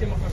que hemos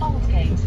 Aldgate.